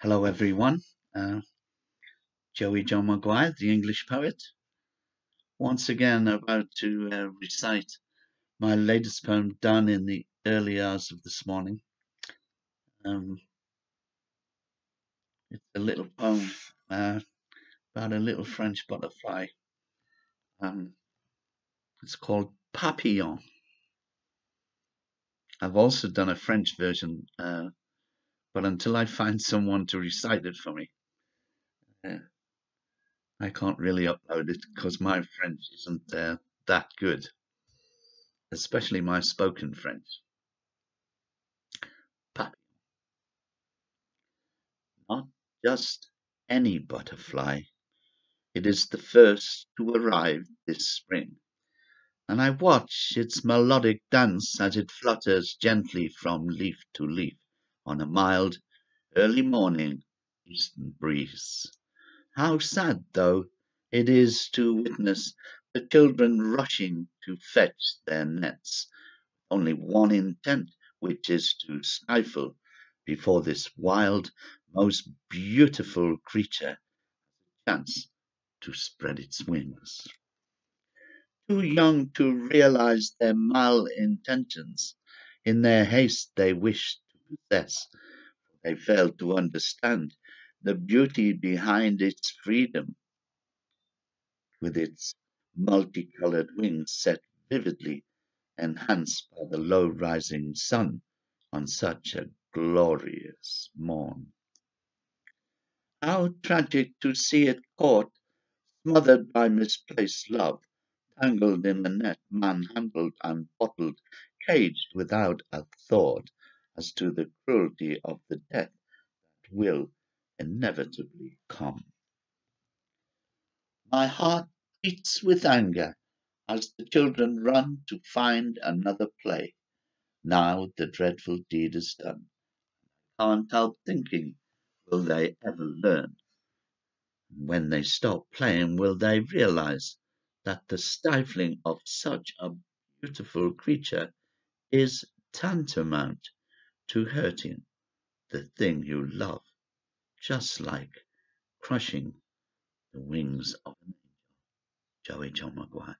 Hello, everyone. Uh, Joey John McGuire, the English poet, once again about to uh, recite my latest poem done in the early hours of this morning. Um, it's a little poem uh, about a little French butterfly. Um, it's called Papillon. I've also done a French version uh, but until I find someone to recite it for me, uh, I can't really upload it because my French isn't uh, that good, especially my spoken French. Papillon. Not just any butterfly. It is the first to arrive this spring, and I watch its melodic dance as it flutters gently from leaf to leaf on a mild, early morning eastern breeze. How sad, though, it is to witness the children rushing to fetch their nets, only one intent, which is to stifle before this wild, most beautiful creature has a chance to spread its wings. Too young to realize their intentions, in their haste they wish possess. They fail to understand the beauty behind its freedom, with its multicolored wings set vividly, enhanced by the low rising sun on such a glorious morn. How tragic to see it caught, smothered by misplaced love, tangled in the net, manhandled and bottled, caged without a thought as to the cruelty of the death that will inevitably come. My heart beats with anger as the children run to find another play. Now the dreadful deed is done. I can't help thinking, will they ever learn? When they stop playing, will they realize that the stifling of such a beautiful creature is tantamount to hurting the thing you love, just like crushing the wings of an angel. Joey John McGuire.